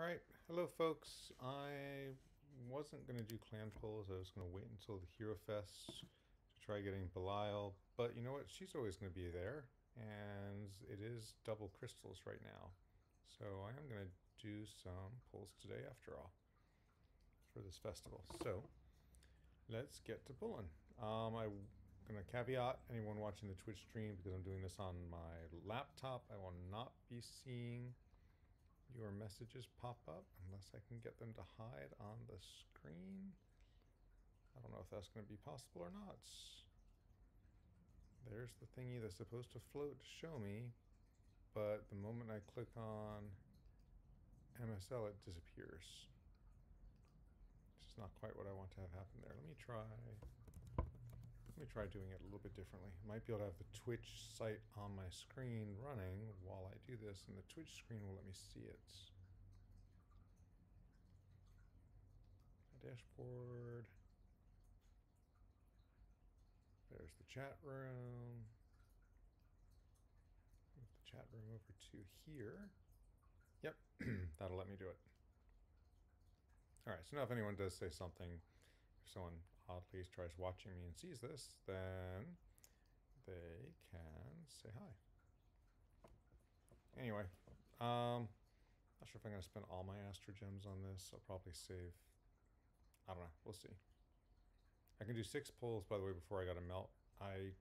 Alright, hello folks. I wasn't going to do clan polls. I was going to wait until the Hero Fest to try getting Belial. But you know what? She's always going to be there. And it is double crystals right now. So I am going to do some polls today after all for this festival. So let's get to pulling. Um, I'm going to caveat anyone watching the Twitch stream because I'm doing this on my laptop. I will not be seeing your messages pop up unless I can get them to hide on the screen. I don't know if that's going to be possible or not. There's the thingy that's supposed to float to show me, but the moment I click on MSL, it disappears. This is not quite what I want to have happen there. Let me try let me try doing it a little bit differently. I might be able to have the Twitch site on my screen running while I do this, and the Twitch screen will let me see it. Dashboard. There's the chat room. Move the chat room over to here. Yep, that'll let me do it. All right, so now if anyone does say something, if someone oddly tries watching me and sees this, then they can say hi. Anyway, um, not sure if I'm going to spend all my Astro Gems on this. I'll probably save, I don't know, we'll see. I can do six pulls, by the way, before I got to melt. I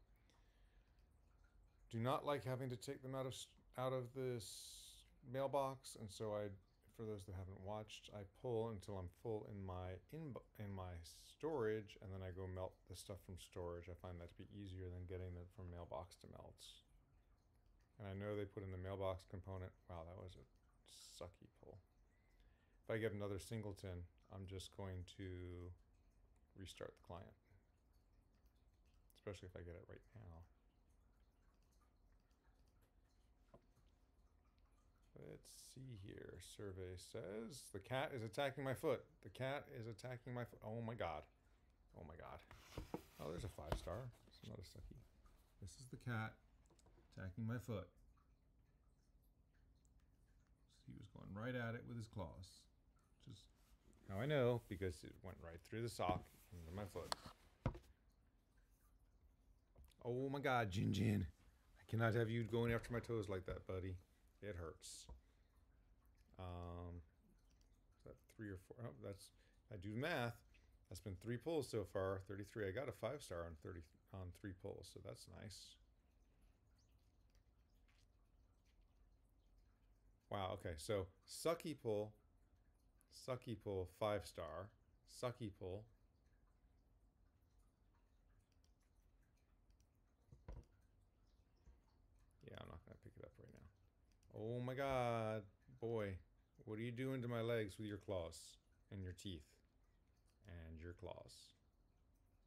do not like having to take them out of out of this mailbox, and so I for those that haven't watched, I pull until I'm full in my in, in my storage, and then I go melt the stuff from storage. I find that to be easier than getting it from mailbox to melts. And I know they put in the mailbox component. Wow, that was a sucky pull. If I get another singleton, I'm just going to restart the client. Especially if I get it right now. Let's see here. Survey says the cat is attacking my foot. The cat is attacking my foot. Oh my god. Oh my god. Oh, there's a five star. It's not a sucky. This is the cat attacking my foot. So he was going right at it with his claws. Just now I know because it went right through the sock into my foot. Oh my god, Jin Jin. I cannot have you going after my toes like that, buddy. It hurts. Um, that three or four? Oh, that's I do math. That's been three pulls so far. 33. I got a five star on 30 on three pulls, so that's nice. Wow. Okay. So sucky pull, sucky pull, five star, sucky pull. Yeah, I'm not gonna pick it up right now. Oh my god, boy. What are you doing to my legs with your claws and your teeth? And your claws.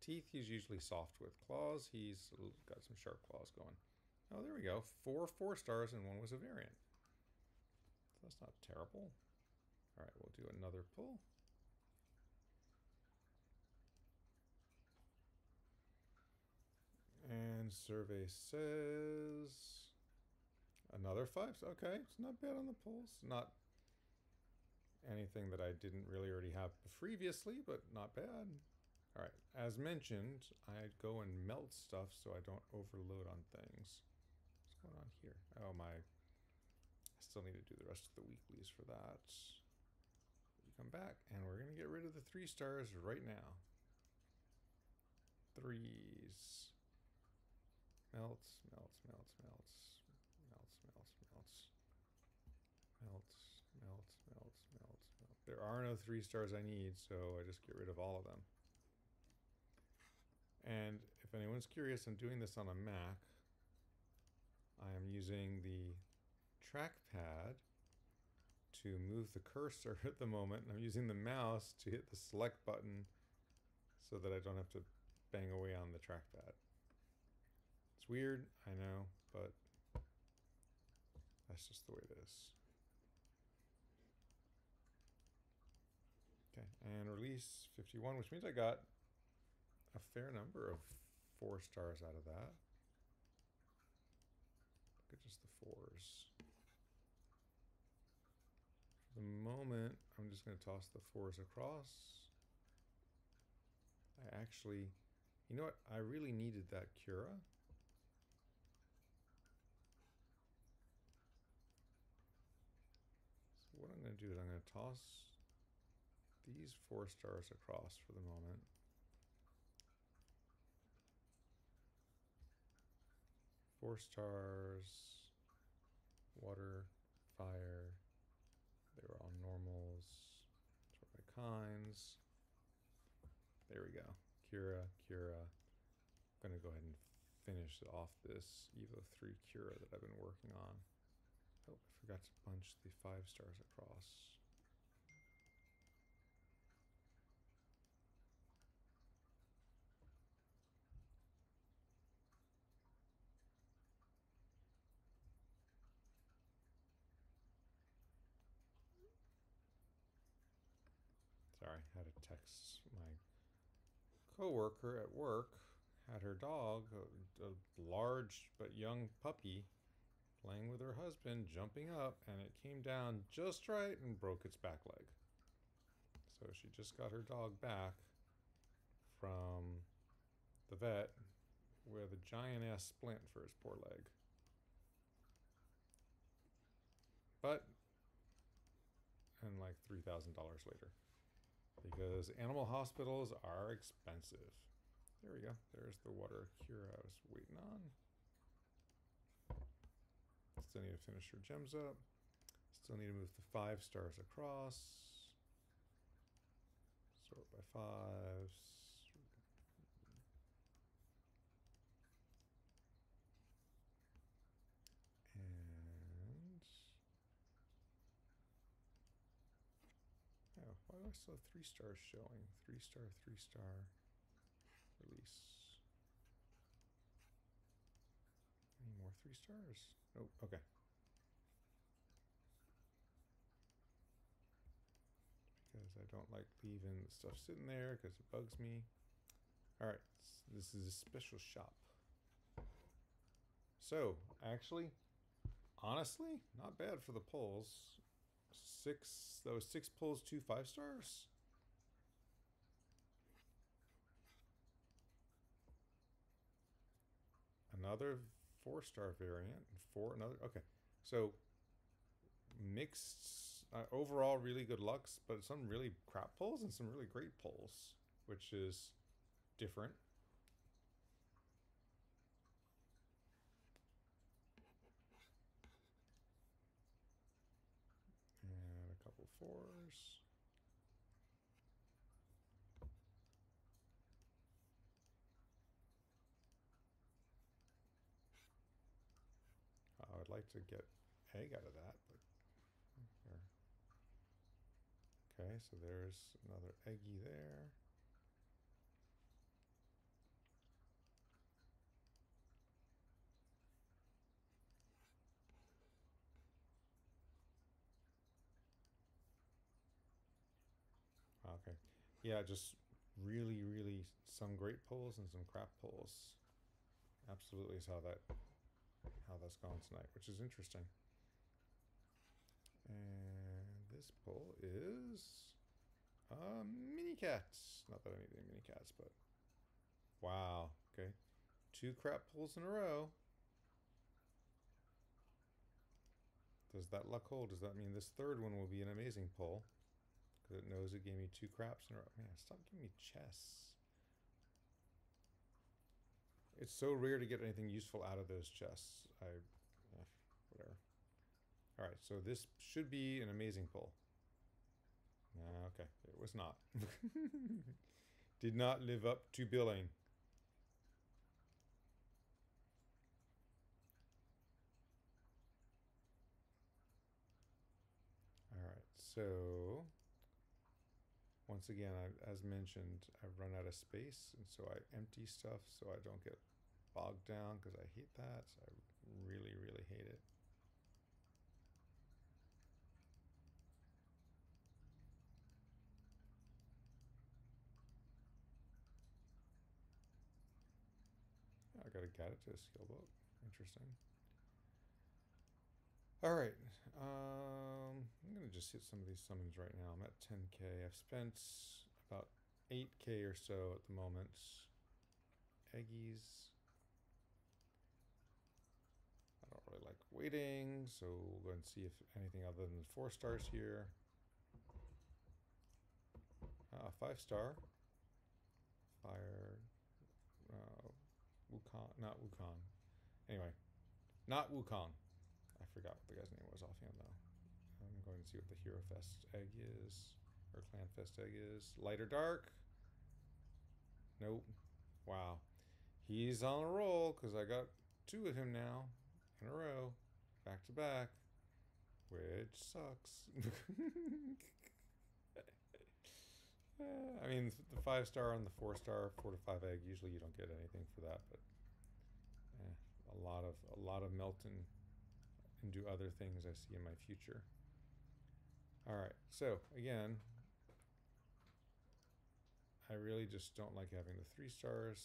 Teeth he's usually soft with. Claws, he's got some sharp claws going. Oh, there we go. Four four stars and one was a variant. So that's not terrible. All right, we'll do another pull. And survey says Another five. Okay, it's not bad on the pulls. Not anything that I didn't really already have previously, but not bad. All right, as mentioned, I go and melt stuff so I don't overload on things. What's going on here? Oh, my... I still need to do the rest of the weeklies for that. You come back, and we're going to get rid of the three stars right now. Threes. Melts, melts, melts, melts melts, melts, melts. Melts, melts, melts, melts, melts. There are no three stars I need, so I just get rid of all of them. And if anyone's curious, I'm doing this on a Mac. I am using the trackpad to move the cursor at the moment. And I'm using the mouse to hit the select button so that I don't have to bang away on the trackpad. It's weird, I know, but that's just the way it is. Okay, and release 51, which means I got a fair number of four stars out of that. Look at just the fours. For the moment, I'm just going to toss the fours across. I actually, you know what? I really needed that Cura. So what I'm going to do is I'm going to toss these four stars across for the moment. Four stars, water, fire. They were all normals, sort by kinds. There we go. Cura, Cura. I'm going to go ahead and finish off this Evo 3 Cura that I've been working on. Oh, I forgot to punch the five stars across. I had to text my coworker at work. Had her dog, a, a large but young puppy, playing with her husband, jumping up, and it came down just right and broke its back leg. So she just got her dog back from the vet with a giant ass splint for his poor leg. But, and like $3,000 later because animal hospitals are expensive. There we go. There's the water cure I was waiting on. Still need to finish your gems up. Still need to move the five stars across. Sort by fives. Why I have three stars showing? Three star, three star release. Any more three stars? Nope. Okay. Because I don't like leaving stuff sitting there because it bugs me. All right. This is a special shop. So, actually, honestly, not bad for the pulls six, that was six pulls, two five stars. Another four star variant, four, another, okay. So mixed, uh, overall really good lucks, but some really crap pulls and some really great pulls, which is different. fours. I would like to get egg out of that, but here. Okay, so there's another eggy there. Okay. Yeah, just really, really some great pulls and some crap pulls. Absolutely is how that how that's gone tonight, which is interesting. And this pull is a mini cats. Not that I need any mini cats, but wow. Okay, two crap pulls in a row. Does that luck hold? Does that mean this third one will be an amazing pull? Because it knows it gave me two craps in a row. Man, stop giving me chests. It's so rare to get anything useful out of those chests. I, eh, whatever. All right, so this should be an amazing pull. Uh, okay, it was not. Did not live up to billing. All right, so once again, I, as mentioned, I've run out of space, and so I empty stuff so I don't get bogged down because I hate that. I really, really hate it. I got to get it to a skill book. Interesting. All right. Um, I'm gonna just hit some of these summons right now. I'm at 10k. I've spent about 8k or so at the moment. Eggies. I don't really like waiting, so we'll go and see if anything other than four stars here. Uh, five star. Fire. Uh, Wukong, not Wukong. Anyway, not Wukong. I forgot what the guy's name was offhand though. Going to see what the Hero Fest egg is, or Clan Fest egg is. Light or dark? Nope. Wow. He's on a roll because I got two of him now in a row, back to back, which sucks. I mean, the five star and the four star, four to five egg. Usually, you don't get anything for that, but eh, a lot of a lot of melting and do other things I see in my future. All right, so again, I really just don't like having the three stars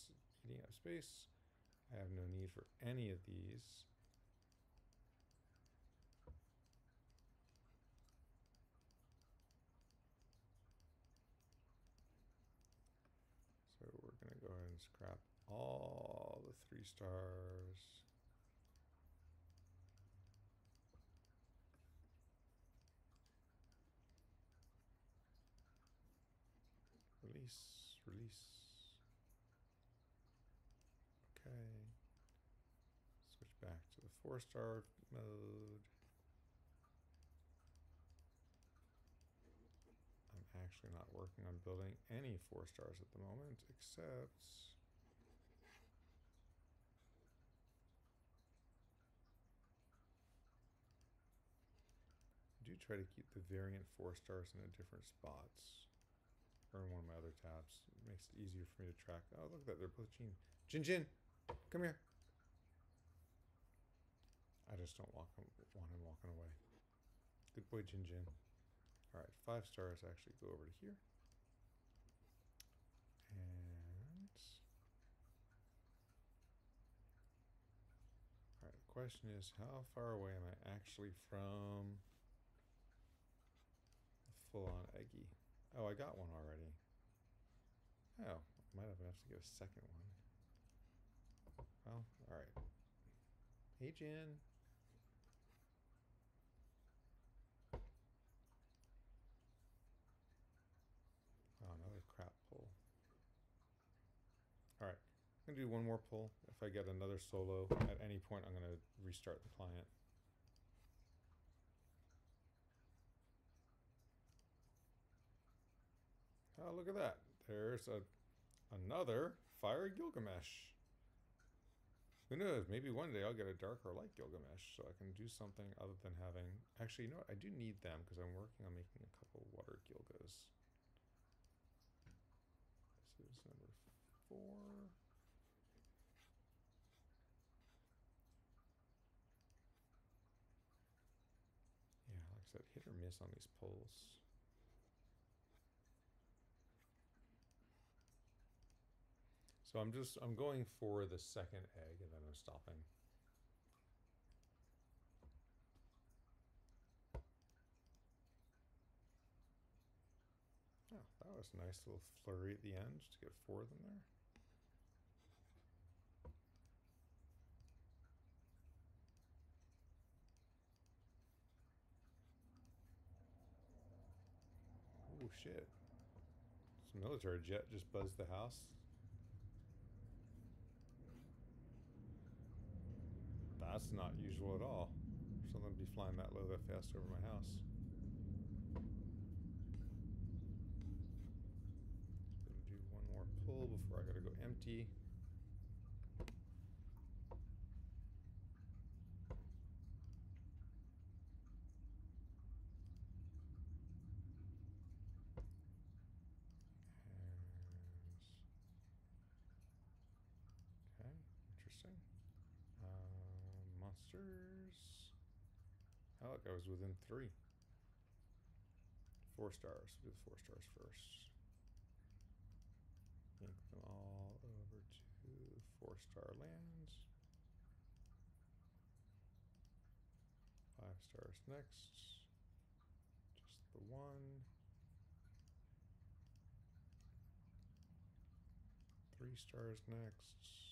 eating up space. I have no need for any of these. So we're going to go ahead and scrap all the three stars. Release. Okay. Switch back to the four star mode. I'm actually not working on building any four stars at the moment, except I do try to keep the variant four stars in a different spots in one of my other tabs. It makes it easier for me to track. Oh, look at that. They're both Jin. Jin Jin, come here. I just don't walk, want him walking away. Good boy, Jin Jin. All right, five stars actually go over to here. And. All right, the question is how far away am I actually from full on eggy? Oh, I got one already. Oh, might have to get a second one. Well, alright. Hey, Jen. Oh, another crap pull. Alright, I'm going to do one more pull. If I get another solo at any point, I'm going to restart the client. Oh, look at that. There's a another Fire Gilgamesh. Who knows? Maybe one day I'll get a darker light Gilgamesh so I can do something other than having... Actually, you know what? I do need them because I'm working on making a couple water Gilgas. This is number four. Yeah, like I said, hit or miss on these pulls. So I'm just, I'm going for the second egg and then I'm stopping. Oh, that was a nice little flurry at the end to get four of them there. Oh shit. This military jet just buzzed the house. That's not usual at all. Something to be flying that low that fast over my house. Gonna do one more pull before I gotta go empty. And okay, interesting. Um, monsters. Oh, look, I was within three. Four stars. we Do the four stars first. Link them all over to four star lands. Five stars next. Just the one. Three stars next.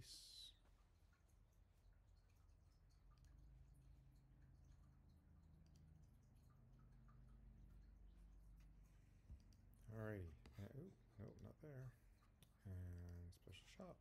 Release. Alrighty. Uh, ooh, nope, not there. And special shop.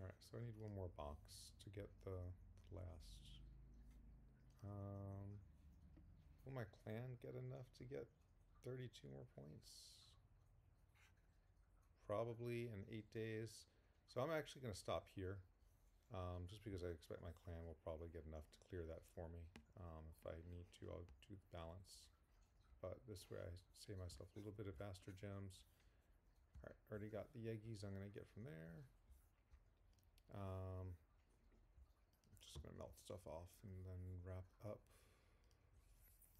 Alright, so I need one more box to get the last. Um, will my clan get enough to get 32 more points? Probably in eight days. So I'm actually going to stop here. Um, just because I expect my clan will probably get enough to clear that for me. Um, if I need to, I'll do the balance. But this way I save myself a little bit of Astro Gems. Alright, already got the Yeggies I'm going to get from there. Um, I'm just gonna melt stuff off and then wrap up.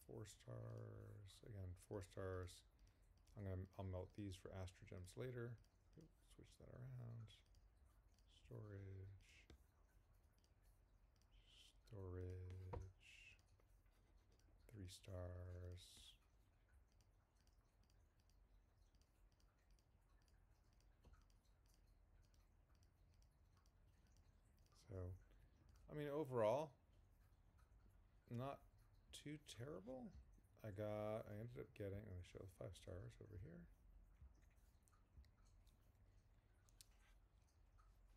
Four stars again. Four stars. I'm gonna I'll melt these for Astro Gems later. Oop, switch that around. Storage. Storage. Three stars. So, I mean, overall, not too terrible. I got, I ended up getting, going to show the five stars over here.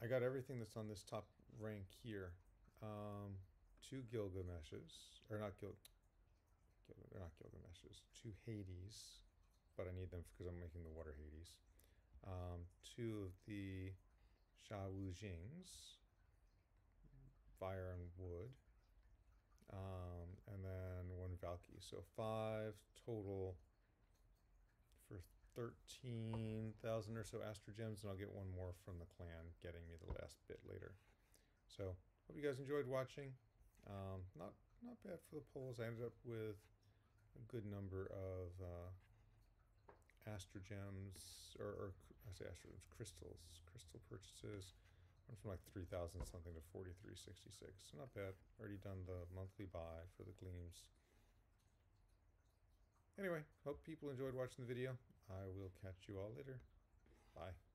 I got everything that's on this top rank here. Um, two Gilgameshes, or not Gil, Gil they're not Gilgameshes, two Hades, but I need them because I'm making the water Hades. Um, two of the Sha Wu Jings, fire and wood. Um, and then one Valky. So five total for 13,000 or so Astro Gems, and I'll get one more from the clan, getting me the last bit later. So, hope you guys enjoyed watching. Um, not not bad for the polls. I ended up with a good number of uh, Astro Gems, or, or I say Astro Gems, crystals, crystal purchases. Went from like 3,000 something to 4366. So not bad. Already done the monthly buy for the gleams. Anyway, hope people enjoyed watching the video. I will catch you all later. Bye.